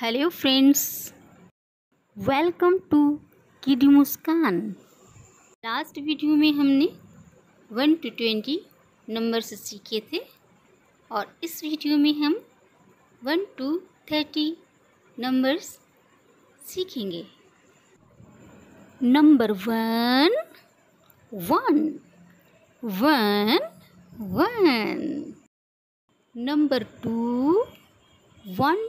hello friends welcome to kid Muskan last video में हमने one two twenty number से सीखे थे और इस वीडियो में हम वन टू थर्टी नंबर्स सीखेंगे number one one one one number two one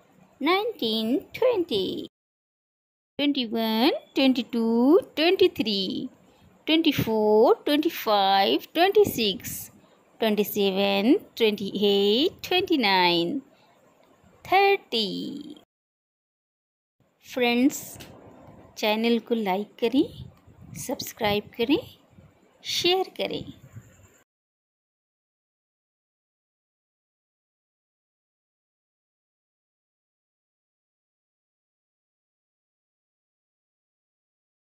nineteen twenty twenty one twenty two twenty three twenty four twenty five twenty six twenty seven twenty eight twenty nine thirty friends channel को like करें subscribe करें share करें